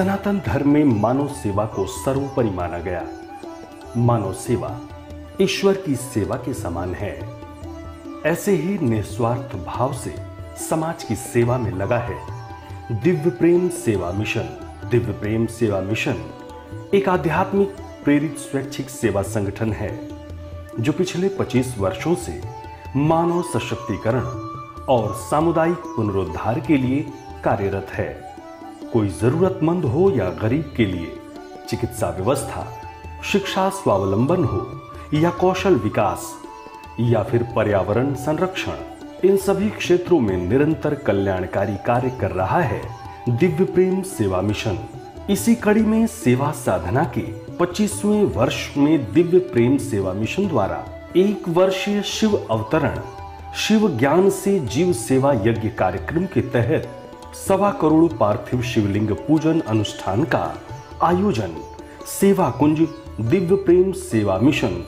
सनातन धर्म में मानव सेवा को सर्वोपरि माना गया। मानव सेवा ईश्वर की सेवा के समान है। ऐसे ही निस्वार्थ भाव से समाज की सेवा में लगा है। दिव्य प्रेम सेवा मिशन। दिव्य प्रेम सेवा मिशन एक आध्यात्मिक, प्रेरित, स्वैच्छिक सेवा संगठन है, जो पिछले 25 वर्षों से मानव सशक्तिकरण और सामुदायिक पुनरुद्धार के लिए कार्यरत है। कोई जरूरतमंद हो या गरीब के लिए, चिकित्सा व्यवस्था, शिक्षा स्वावलंबन हो, या कौशल विकास, या फिर पर्यावरण संरक्षण, इन सभी क्षेत्रों में निरंतर कल्याणकारी कार्य कर रहा है दिव्य प्रेम सेवा मिशन। इसी कड़ी में सेवा साधना के 25वें वर्ष में दिव्य प्रेम सेवा मिशन द्वारा एक वर्षीय शिव अवतरण, शिव ज्ञान से जीव सेवा यज्ञ कार्यक्रम के तहत सवा करोड़ पार्थिव शिवलिंग पूजन अनुष्ठान का आयोजन। सेवा कुंज, दिव्य प्रेम सेवा मिशन,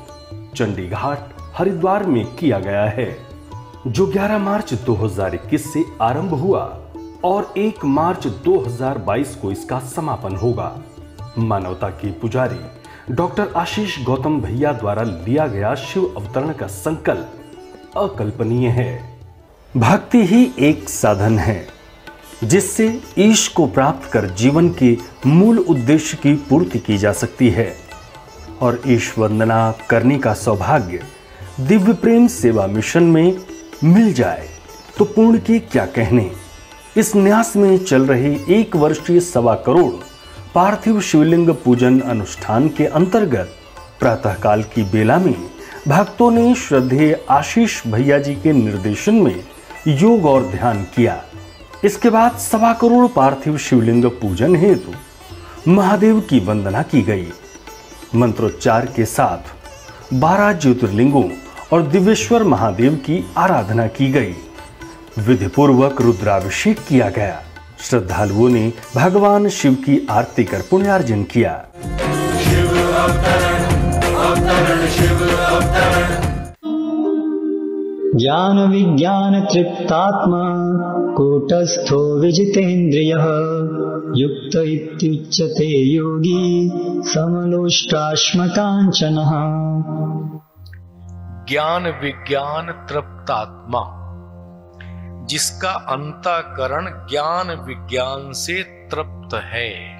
चंडीघाट, हरिद्वार में किया गया है। जो 11 मार्च 2021 से आरंभ हुआ और 1 मार्च 2022 को इसका समापन होगा। मानवता के पुजारी डॉक्टर आशीष गौतम भैया द्वारा लिया गया शिव अवतरण का संकल्प अकल्पनीय है। भक्ति ही एक साधन है। जिससे ईश को प्राप्त कर जीवन के मूल उद्देश्य की पूर्ति की जा सकती है। और ईश वंदना करने का सौभाग्य दिव्य प्रेम सेवा मिशन में मिल जाए तो पूर्ण के क्या कहने? इस न्यास में चल रहे एक वर्षीय सवा करोड़ पार्थिव शिवलिंग पूजन अनुष्ठान के अंतर्गत प्रातःकाल की बेला में भक्तों ने श्रद्धेय आशीष भैया जी के निर्देशन में योग और ध्यान किया। इसके बाद सवा करोड़ पार्थिव शिवलिंग पूजन हेतु महादेव की वंदना की गई। मंत्रोच्चार के साथ बारह ज्योतिर्लिंगों और दिव्येश्वर महादेव की आराधना की गई। विधि पूर्वक रुद्राभिषेक किया गया। श्रद्धालुओं ने भगवान शिव की आरती कर पुण्यार्जन किया। ज्ञान विज्ञान तृप्तात्मा कूटस्थो विजितेन्द्रियः युक्त इत्युच्यते योगी समलोष्टाश्मकाञ्चनः। ज्ञान विज्ञान तृप्तात्मा जिसका अंतकरण ज्ञान विज्ञान से तृप्त है।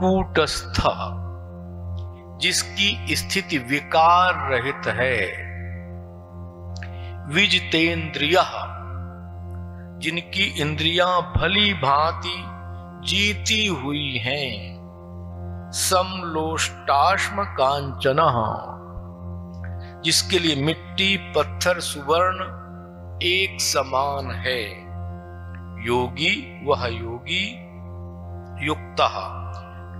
कूटस्थ, जिसकी स्थिति विकार रहित है। विजतेन्द्रिय जिनकी इंद्रियाँ भली भांति जीती हुई हैं। समलोष्टाश्म कांचन जिसके लिए मिट्टी, पत्थर, सुवर्ण एक समान है। योगी, वह योगी, युक्त।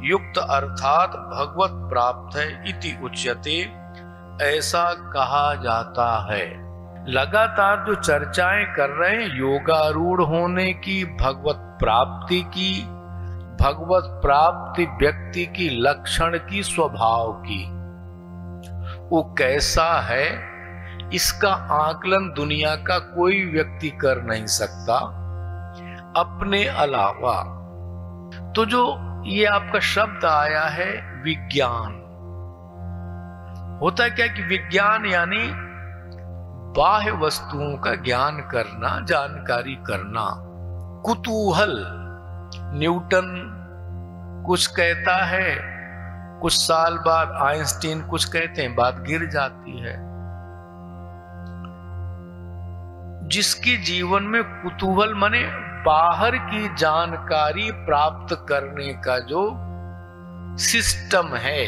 युक्त अर्थात भगवत प्राप्त है इति उच्यते, ऐसा कहा जाता है। लगातार जो चर्चाएँ कर रहे हैं, योगारूढ़ होने की, भगवत प्राप्ति की, भगवत प्राप्ति व्यक्ति की, लक्षण की, स्वभाव की, वो कैसा है, इसका आकलन दुनिया का कोई व्यक्ति कर नहीं सकता, अपने अलावा। तो जो ये आपका शब्द आया है, विज्ञान। होता है क्या कि विज्ञान यानी बाह्य वस्तुओं का ज्ञान करना, जानकारी करना। कुतूहल, न्यूटन कुछ कहता है, कुछ साल बाद आइंस्टीन कुछ कहते हैं, बात गिर जाती है। जिसके जीवन में कुतूहल मने बाहर की जानकारी प्राप्त करने का जो सिस्टम है,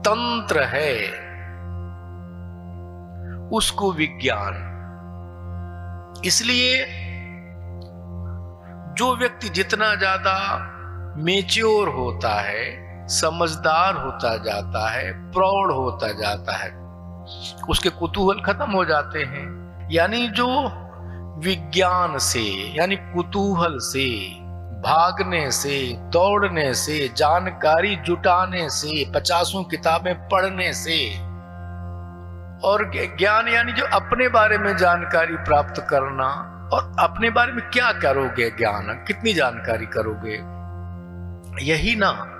तंत्र है उसको विज्ञान। इसलिए जो व्यक्ति जितना ज़्यादा मेच्योर होता है, समझदार होता जाता है, प्रौढ़ होता जाता है, उसके कुतूहल खत्म हो जाते हैं। यानी जो विज्ञान से, यानी कुतूहल से, भागने से, दौड़ने से, जानकारी जुटाने से, पचासों किताबें पढ़ने से और ज्ञान यानी जो अपने बारे में जानकारी प्राप्त करना और अपने बारे में क्या करोगे ज्ञान? कितनी जानकारी करोगे? यही ना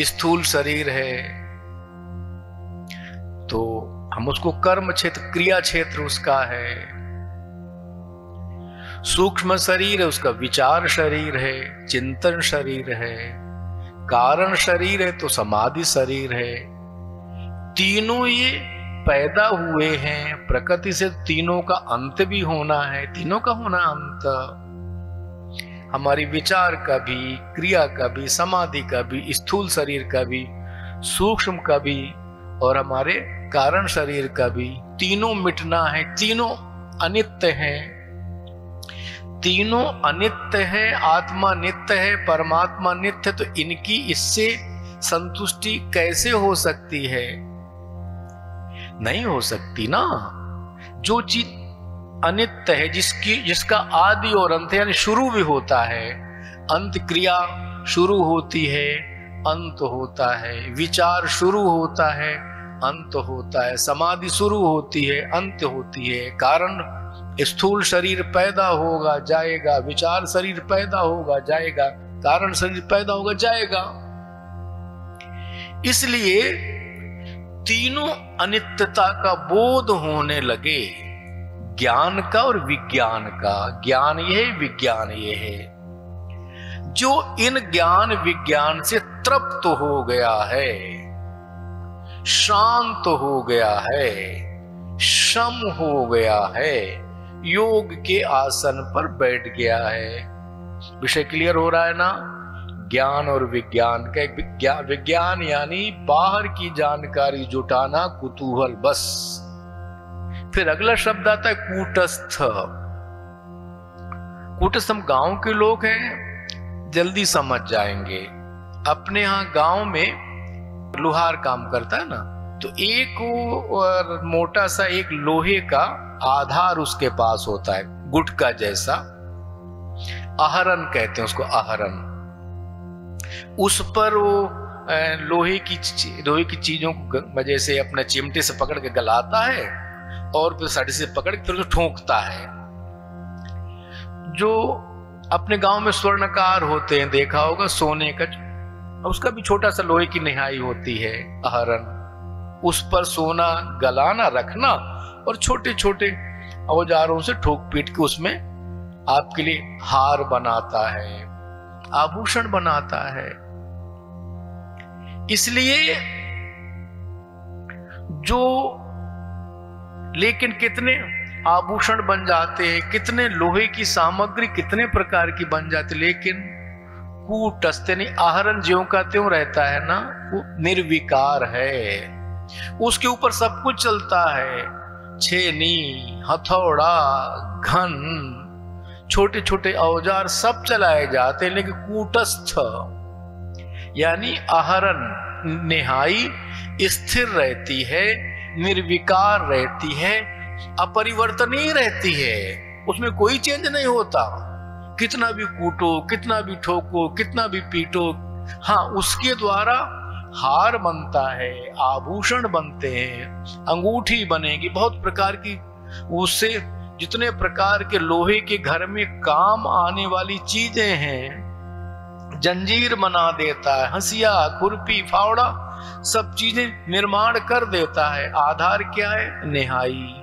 स्थूल शरीर है। तो हम उसको कर्म क्षेत्र, क्रिया क्षेत्र उसका है। सूक्ष्म शरीर है, उसका विचार शरीर है, चिंतन शरीर है। कारण शरीर है तो समाधि शरीर है। तीनों ये पैदा हुए हैं, प्रकृति से तीनों का अंत भी होना है, तीनों का होना अंत। हमारी विचार का भी, क्रिया का भी, समाधि का भी, स्थूल शरीर का भी, सूक्ष्म का भी, और हमारे कारण शरीर का भी, तीनों मिटना है, तीनों अनित्य हैं। तीनों अनित्य है, आत्मा नित्य है, परमात्मा नित्य तो इनकी इससे संतुष्टि कैसे हो सकती है? नहीं हो सकती ना। जो चीज़ अनित्य है, जिसकी, जिसका आदि और अंत यानी शुरू भी होता है, अंत क्रिया शुरू होती है, अंत होता है, विचार शुरू होता है, अंत होता है, समाधि शुरू होती है, अंत होती है। कारण, स्थूल शरीर पैदा होगा, जाएगा, विचार शरीर पैदा होगा, जाएगा, कारण शरीर पैदा होगा, जाएगा। इसलिए तीनों अनित्यता का बोध होने लगे। ज्ञान का और विज्ञान का। ज्ञान ये विज्ञान ये है। जो इन ज्ञान विज्ञान से तृप्त हो गया है, शांत हो गया है, शम हो गया है, योग के आसन पर बैठ गया है। विषय क्लियर हो रहा है ना? ज्ञान और विज्ञान का एक विज्ञान विज्ञान यानी बाहर की जानकारी जुटाना कुतूहल, बस। फिर अगला शब्द आता है कूटस्थ। कूटस्थ हम गाँव के लोग हैं, जल्दी समझ जाएँगे। अपने यहाँ गाँव में लुहार काम करता है ना तो एक और मोटा सा एक लोहे का आधार उसके पास होता है, गुटका जैसा। आहरण कहते हैं उसको आहरन उस पर वो लोहे की लोहे की चीज़ों को मज़े से अपने चिमटे से पकड़ के गलाता है और फिर साड़ी से पकड़ के फिर ठोंकता है। जो अपने गाँव में स्वर्णकार होते हैं, देखा होगा सोने का उसका भी छोटा सा लोहे की निहाई होती है, आहरण। उस पर सोना गलाना, रखना और छोटे छोटे औजारों से ठोक पीट के उसमें आपके लिए हार बनाता है। आभूषण बनाता है। इसलिए जो लेकिन कितने आभूषण बन जाते हैं, कितने लोहे की सामग्री कितने प्रकार की बन जाती लेकिन कूटस्थ यानी आहरण ज्यो का त्यों रहता है ना, वो निर्विकार है। उसके ऊपर सब कुछ चलता है। छेनी, हथौड़ा, घन छोटे छोटे औज़ार सब चलाए जाते, लेकिन कूटस्थ, यानी आहरण निहाई, स्थिर रहती है, निर्विकार रहती है, अपरिवर्तनीय रहती है। उसमें कोई चेंज नहीं होता। कितना भी कूटो, कितना भी ठोको, कितना भी पीटो हाँ उसके द्वारा हार बनता है, आभूषण बनते हैं, अंगूठी बनेगी, बहुत प्रकार की, उससे जितने प्रकार के लोहे के घर में काम आने वाली चीज़ें हैं, जंजीर बना देता है, हंसिया, खुरपी, फावड़ा, सब चीज़ें निर्माण कर देता है। आधार क्या है? निहाई।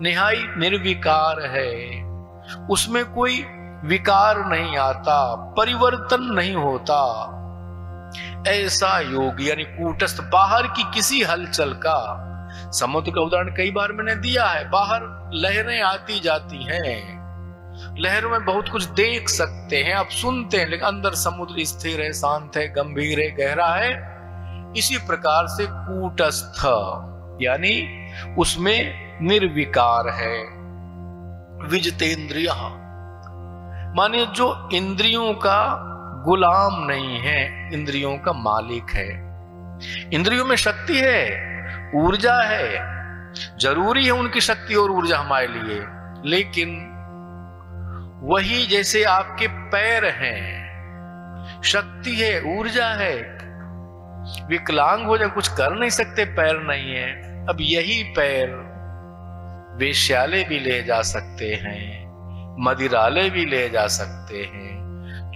निहाई निर्विकार है। उसमें कोई विकार नहीं आता, परिवर्तन नहीं होता। ऐसा योग, यानी कूटस्थ बाहर की किसी हलचल का समुद्र का उदाहरण कई बार मैंने दिया है। बाहर लहरें आती जाती हैं। लहरों में बहुत कुछ देख सकते हैं, आप सुनते हैं, लेकिन अंदर समुद्र स्थिर है, शांत है, गंभीर है, गहरा है। इसी प्रकार से कूटस्थ, यानी उसमें निर्विकार है। विजतेंद्रिय। माने जो इंद्रियों का गुलाम नहीं है, इंद्रियों का मालिक है। इंद्रियों में शक्ति है ऊर्जा है, ज़रूरी है उनकी शक्ति और ऊर्जा हमारे लिए, लेकिन वही जैसे आपके पैर हैं, शक्ति है, ऊर्जा है, विकलांग हो जाए, कुछ कर नहीं सकते, पैर नहीं है, अब यही पैर वेश्यालय भी ले जा सकते हैं, मदिरालय भी ले जा सकते हैं।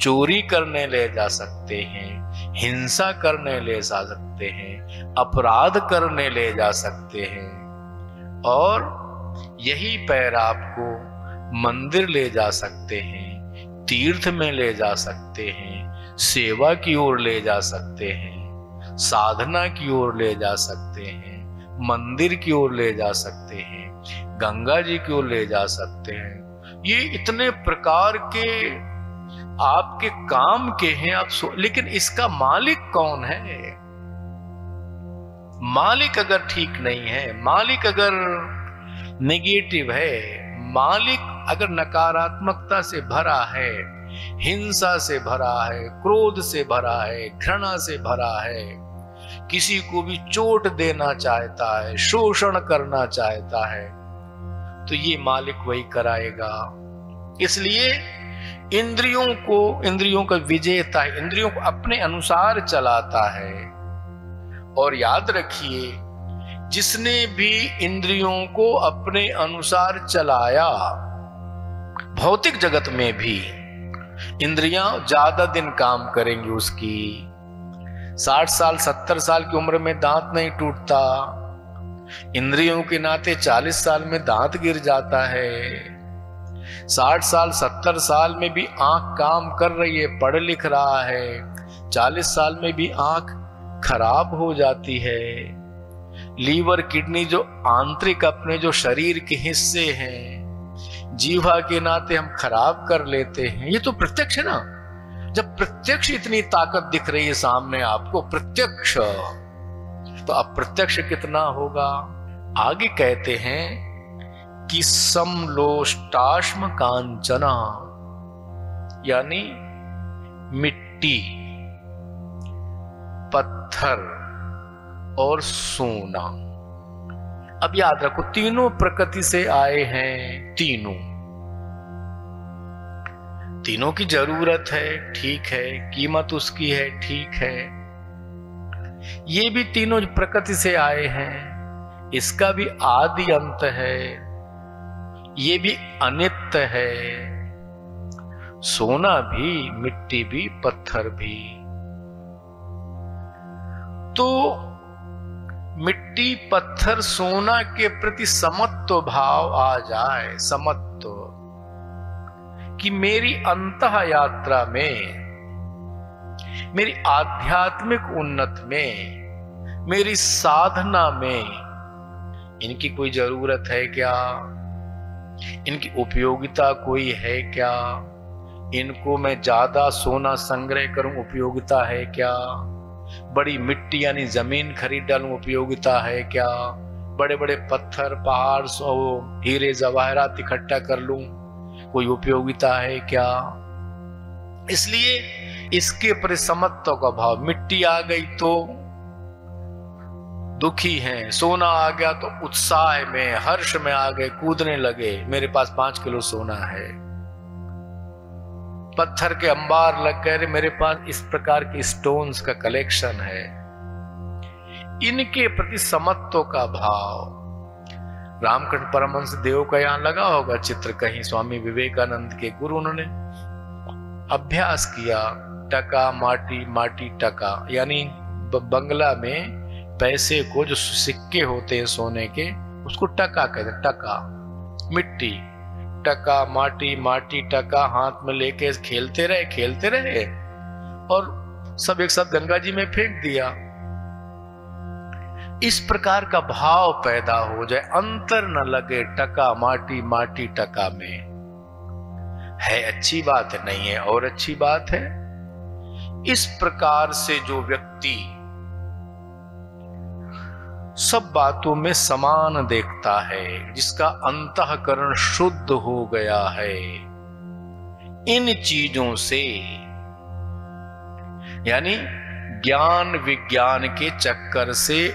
चोरी करने ले जा सकते हैं, हिंसा करने ले जा सकते हैं, अपराध करने ले जा सकते हैं। और यही पैर आपको मंदिर ले जा सकते हैं, तीर्थ में ले जा सकते हैं, सेवा की ओर ले जा सकते हैं, साधना की ओर ले जा सकते हैं, मंदिर की ओर ले जा सकते हैं, गंगा जी की ओर ले जा सकते हैं। ये इतने प्रकार के आपके काम के हैं, आप सो, लेकिन इसका मालिक कौन है? मालिक अगर ठीक नहीं है, मालिक अगर नेगेटिव है, मालिक अगर नकारात्मकता से भरा है, हिंसा से भरा है, क्रोध से भरा है, घृणा से भरा है, किसी को भी चोट देना चाहता है, शोषण करना चाहता है तो ये मालिक वही कराएगा। इसलिए इंद्रियों को, इंद्रियों का विजेता है, इंद्रियों को अपने अनुसार चलाता है। और याद रखिए, जिसने भी इंद्रियों को अपने अनुसार चलाया, भौतिक जगत में भी इंद्रियाँ ज़्यादा दिन काम करेंगी उसकी। साठ साल, सत्तर साल की उम्र में दांत नहीं टूटता। इंद्रियों के नाते चालीस साल में दांत गिर जाता है। साठ साल, सत्तर साल में भी आँख काम कर रही है, पढ़ लिख रहा है। चालीस साल में भी आँख खराब हो जाती है। लीवर, किडनी जो आंतरिक अपने, जो शरीर के हिस्से हैं, जीवा के नाते हम खराब कर लेते हैं। ये तो प्रत्यक्ष है ना? जब प्रत्यक्ष इतनी ताकत दिख रही है सामने आपको, प्रत्यक्ष तो अप्रत्यक्ष कितना होगा? आगे कहते हैं कि समलोष्टाश्म कांचना, यानी मिट्टी, पत्थर और सोना। अब याद रखो, तीनों प्रकृति से आए हैं, तीनों। तीनों की ज़रूरत है, ठीक है, कीमत उसकी है, ठीक है। ये भी तीनों प्रकृति से आए हैं, इसका भी आदि अंत है। ये भी अनित्य है। सोना भी, मिट्टी भी, पत्थर भी। तो मिट्टी, पत्थर, सोना के प्रति समत्व भाव आ जाए, समत्व, कि मेरी अंत यात्रा में, मेरी आध्यात्मिक उन्नत में, मेरी साधना में, इनकी कोई ज़रूरत है क्या? इनकी उपयोगिता कोई है क्या? इनको मैं ज़्यादा सोना संग्रह करूँ, उपयोगिता है क्या? बड़ी मिट्टी यानी ज़मीन खरीद डालूं, उपयोगिता है क्या? बड़े बड़े पत्थर, पहाड़, सो हीरे, जवाहरात इकट्ठा कर लूँ, कोई उपयोगिता है क्या? इसलिए इसके परिसमत्व का भाव, मिट्टी आ गई तो दुखी हैं। सोना आ गया तो उत्साह में, हर्ष में आ गए कूदने लगे, मेरे पास पाँच किलो सोना है। पत्थर के अंबार लग गए मेरे पास इस प्रकार के स्टोन्स का कलेक्शन है। इनके प्रति समत्व का भाव। रामकृष्ण परमहंस देव का यहाँ लगा होगा चित्र कहीं, स्वामी विवेकानंद के गुरु उन्होंने अभ्यास किया, टका, माटी माटी, टका, यानी बंगला में पैसे को जो सिक्के होते हैं सोने के, उसको टका कहते हैं, टका। मिट्टी, टका, माटी माटी, टका, हाथ में लेके खेलते रहे खेलते रहे। और सब एक साथ गंगा जी में फेंक दिया। इस प्रकार का भाव पैदा हो जाए, अंतर न लगे टका, माटी माटी, टका में। है, अच्छी बात नहीं है और अच्छी बात है। इस प्रकार से जो व्यक्ति सब बातों में समान देखता है, जिसका अंतकरण शुद्ध हो गया है। इन चीज़ों से, यानी ज्ञान विज्ञान के चक्कर से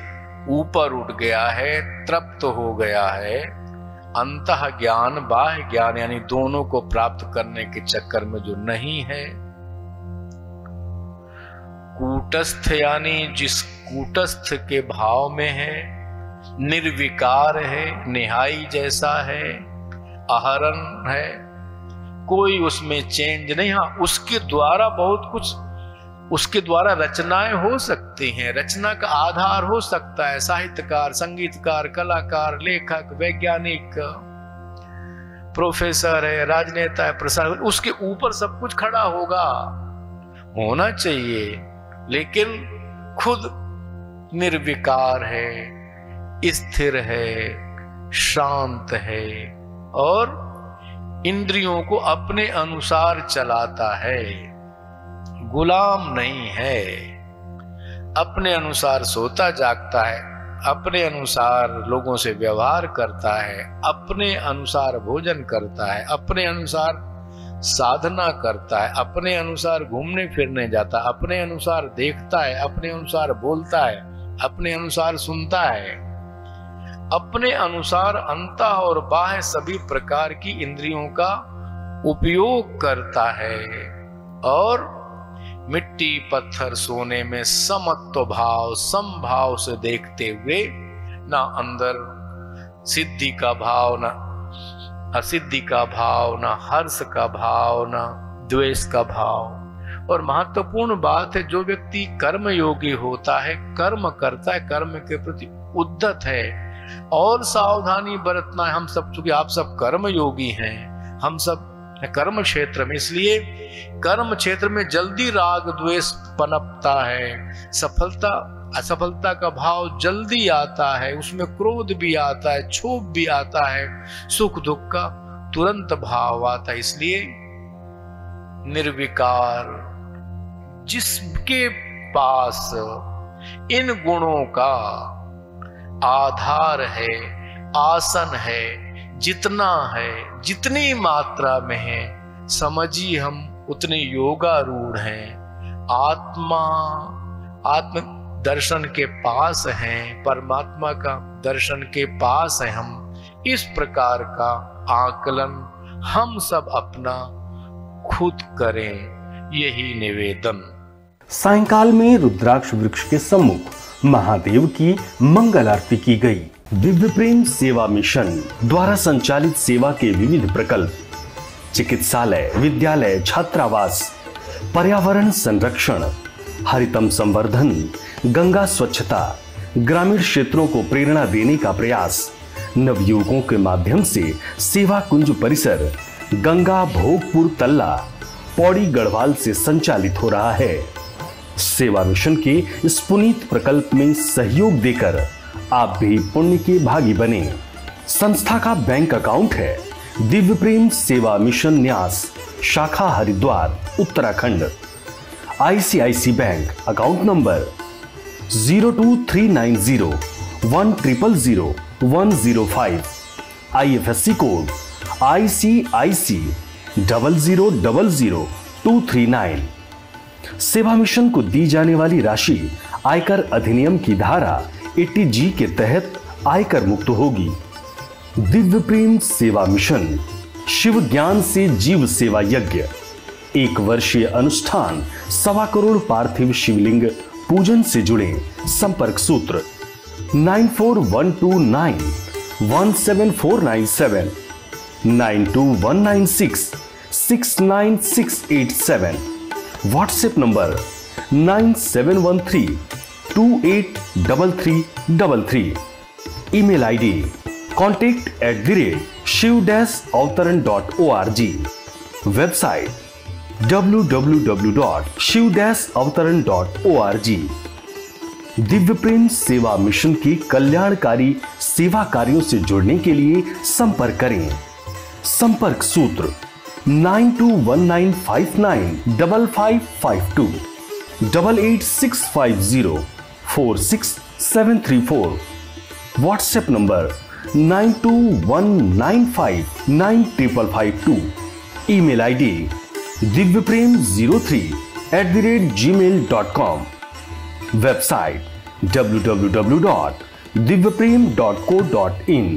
ऊपर उठ गया है, तृप्त हो गया है। अंत ज्ञान बाह्य ज्ञान, यानी दोनों को प्राप्त करने के चक्कर में जो नहीं है कूटस्थ यानी जिस कूटस्थ के भाव में है, निर्विकार है, निहाई जैसा है, आहरण है, कोई उसमें चेंज नहीं। हाँ उसके द्वारा बहुत कुछ, उसके द्वारा रचनाएँ हो सकती हैं, रचना का आधार हो सकता है। साहित्यकार, संगीतकार, कलाकार, लेखक, वैज्ञानिक, प्रोफेसर है, राजनेता है, प्रसार, उसके ऊपर सब कुछ खड़ा होगा। होना चाहिए। लेकिन खुद निर्विकार है, स्थिर है, शांत है और इंद्रियों को अपने अनुसार चलाता है। गुलाम नहीं है। अपने अनुसार सोता जागता है, अपने अनुसार लोगों से व्यवहार करता है, अपने अनुसार भोजन करता है, अपने अनुसार साधना करता है, अपने अनुसार घूमने फिरने जाता है, अपने अनुसार देखता है, अपने अनुसार बोलता है, अपने अनुसार सुनता है। अपने अनुसार अंत और बाह्य सभी प्रकार की इंद्रियों का उपयोग करता है और मिट्टी, पत्थर, सोने में समत्व भाव, समभाव से देखते हुए ना अंदर सिद्धि का भाव, ना असिद्धि का भाव ना हर्ष का भाव ना द्वेष का भाव। और महत्वपूर्ण बात है, जो व्यक्ति कर्म योगी होता है, कर्म करता है, कर्म के प्रति उद्दत है। और सावधानी बरतना है, हम सब, चूँकि आप सब कर्म योगी हैं, हम सब कर्म क्षेत्र में, इसलिए कर्म क्षेत्र में जल्दी राग, द्वेष पनपता है, सफलता असफलता का भाव जल्दी आता है, उसमें क्रोध भी आता है क्षोभ भी आता है, सुख दुख का तुरंत भाव आता है। इसलिए निर्विकार जिसके पास इन गुणों का आधार है, आसन है, जितना है, जितनी मात्रा में है, समझिए हम, उतने योगारूढ़ हैं। आत्मा, आत्म दर्शन के पास हैं, परमात्मा का दर्शन के पास है हम। इस प्रकार का आकलन हम सब अपना खुद करें, यही निवेदन। सायकाल में रुद्राक्ष वृक्ष के सम्मुख महादेव की मंगल आरती की गई। दिव्य प्रेम सेवा मिशन द्वारा संचालित सेवा के विविध प्रकल्प, चिकित्सालय, विद्यालय, छात्रावास, पर्यावरण संरक्षण हरितम संवर्धन, गंगा स्वच्छता, ग्रामीण क्षेत्रों को प्रेरणा देने का प्रयास नवयुवकों के माध्यम से सेवा कुंज परिसर, गंगा भोगपुर तल्ला, पौड़ी गढ़वाल से संचालित हो रहा है। सेवा मिशन के इस पुनीत प्रकल्प में सहयोग देकर आप भी पुण्य के भागी बने। संस्था का बैंक अकाउंट है। दिव्य प्रेम सेवा मिशन न्यास, शाखा Haridwar, Uttarakhand. ICICI bank account number zero two three nine zero one triple zero one zero five. I F S C code I C I C double zero double zero two three nine. Seva mission को दी जाने वाली राशि आयकर अधिनियम की धारा 80 जी के तहत आयकर मुक्त होगी। दिव्य प्रेम सेवा मिशन, शिव ज्ञान से जीव सेवा यज्ञ। एक वर्षीय अनुष्ठान सवा करोड़ पार्थिव शिवलिंग पूजन से जुड़े संपर्क सूत्र। Nine four one two nine, one seven four nine seven, nine two one nine six six nine six eight seven. WhatsApp number nine seven one three two eight double three double three. Email ID contact at the rate Shiv dash Avataran dot O R G website जी दिव्य प्रेम सेवा mission की कल्याणकारी सेवा कार्यों से जुड़ने के लिए संपर्क करें। संपर्क सूत्र nine two one nine five nine double five five two double eight six five zero four six seven three four. WhatsApp number nine two one nine five nine triple five two. Email I D Divya Prem zero three at the rate Gmail dot com website W W W dot Divya Prem dot co dot in